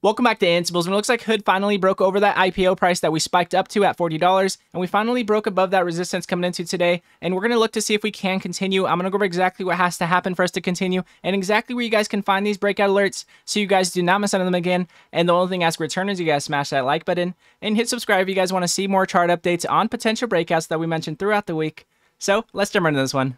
Welcome back to InstaBulls. And it looks like Hood finally broke over that IPO price that we spiked up to at $40. And we finally broke above that resistance coming into today. And we're going to look to see if we can continue. I'm going to go over exactly what has to happen for us to continue and exactly where you guys can find these breakout alerts so you guys do not miss out on them again. And the only thing I ask return is you guys smash that like button and hit subscribe if you guys want to see more chart updates on potential breakouts that we mentioned throughout the week. So let's jump into this one.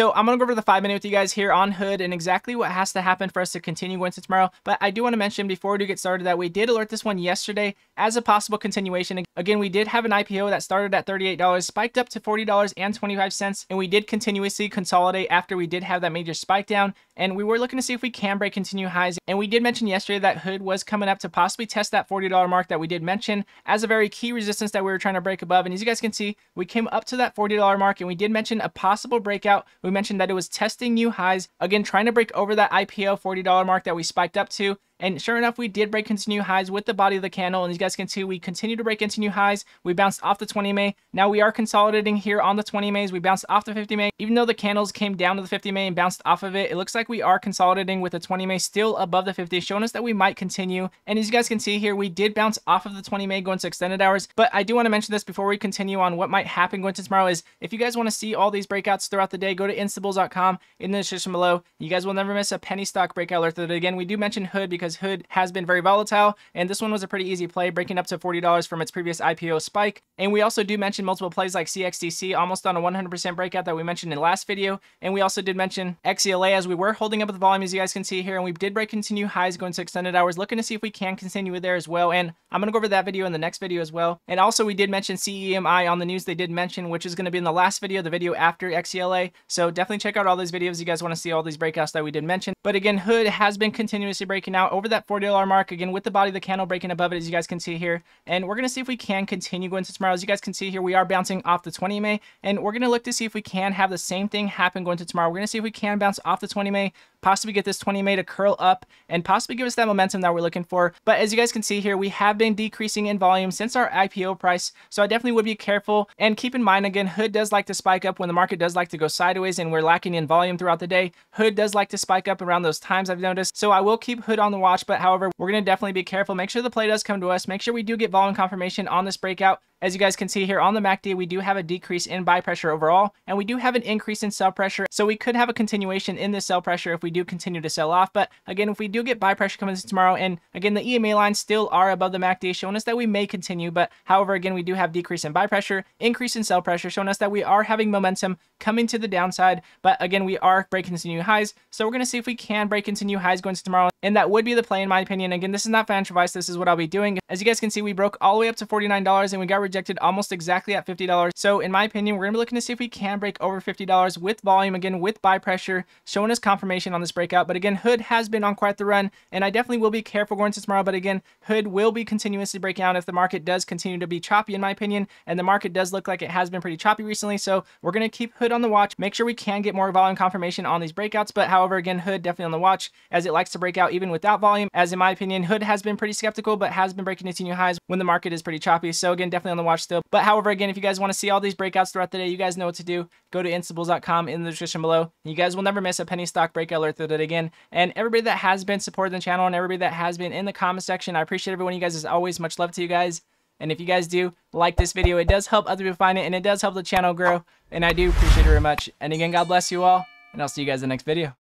So I'm to go over the five minute with you guys here on Hood and exactly what has to happen for us to continue going to tomorrow. But I do want to mention before we do get started that we did alert this one yesterday as a possible continuation. Again, we did have an IPO that started at $38, spiked up to $40.25, and we did continuously consolidate after we did have that major spike down. And we were looking to see if we can break continue highs. And we did mention yesterday that Hood was coming up to possibly test that $40 mark that we did mention as a very key resistance that we were trying to break above. And as you guys can see, we came up to that $40 mark and we did mention a possible breakout. We mentioned that it was testing new highs, again, trying to break over that IPO $40 mark that we spiked up to. And sure enough, we did break into new highs with the body of the candle. And as you guys can see, we continue to break into new highs. We bounced off the 20 MA. Now we are consolidating here on the 20 MAs. We bounced off the 50 MA. Even though the candles came down to the 50 MA and bounced off of it, it looks like we are consolidating with the 20 MA still above the 50, showing us that we might continue. And as you guys can see here, we did bounce off of the 20 MA going to extended hours. But I do want to mention this before we continue on what might happen going to tomorrow is if you guys want to see all these breakouts throughout the day, go to instabulls.com in the description below. You guys will never miss a penny stock breakout alert. Again, we do mention Hood because Hood has been very volatile, and this one was a pretty easy play, breaking up to $40 from its previous IPO spike. And we also do mention multiple plays like CXDC, almost on a 100% breakout that we mentioned in the last video. And we also did mention XELA as we were holding up with the volume, as you guys can see here, and we did break continue highs going to extended hours, looking to see if we can continue there as well. And I'm going to go over that video in the next video as well. And also, we did mention CEMI on the news they did mention, which is going to be in the last video, the video after XELA. So definitely check out all these videos. You guys want to see all these breakouts that we did mention. But again, Hood has been continuously breaking out over that $40 mark. Again with the body of the candle breaking above it as you guys can see here. And we're going to see if we can continue going to tomorrow. As you guys can see here we are bouncing off the 20 MA. And we're going to look to see if we can have the same thing happen going to tomorrow. We're going to see if we can bounce off the 20 MA possibly get this 20 MA to curl up and possibly give us that momentum that we're looking for. But as you guys can see here, we have been decreasing in volume since our IPO price. So I definitely would be careful and keep in mind again, Hood does like to spike up when the market does like to go sideways and we're lacking in volume throughout the day. Hood does like to spike up around those times I've noticed. So I will keep Hood on the watch, but however, we're going to definitely be careful. Make sure the play does come to us. Make sure we do get volume confirmation on this breakout. As you guys can see here on the MACD, we do have a decrease in buy pressure overall, and we do have an increase in sell pressure. So we could have a continuation in this sell pressure if we do continue to sell off. But again, if we do get buy pressure coming tomorrow, and again, the EMA lines still are above the MACD, showing us that we may continue. But however, again, we do have decrease in buy pressure, increase in sell pressure, showing us that we are having momentum coming to the downside. But again, we are breaking into new highs. So we're going to see if we can break into new highs going to tomorrow. And that would be the play in my opinion. Again, this is not financial advice. This is what I'll be doing. As you guys can see, we broke all the way up to $49 and we got rejected almost exactly at $50. So in my opinion, we're going to be looking to see if we can break over $50 with volume, again, with buy pressure, showing us confirmation on this breakout. But again, Hood has been on quite the run, and I definitely will be careful going to tomorrow. But again, Hood will be continuously breaking out if the market does continue to be choppy, in my opinion, and the market does look like it has been pretty choppy recently. So we're going to keep Hood on the watch, make sure we can get more volume confirmation on these breakouts. But however, again, Hood definitely on the watch as it likes to break out even without volume. As in my opinion, Hood has been pretty skeptical, but has been breaking into new highs when the market is pretty choppy. So again, definitely on the watch still. But however, again, if you guys want to see all these breakouts throughout the day, you guys know what to do. Go to instabulls.com in the description below. You guys will never miss a penny stock breakout alert through that again. And everybody that has been supporting the channel and everybody that has been in the comment section, I appreciate everyone. You guys as always. Much love to you guys. And if you guys do like this video, it does help other people find it and it does help the channel grow. And I do appreciate it very much. And again, God bless you all. And I'll see you guys in the next video.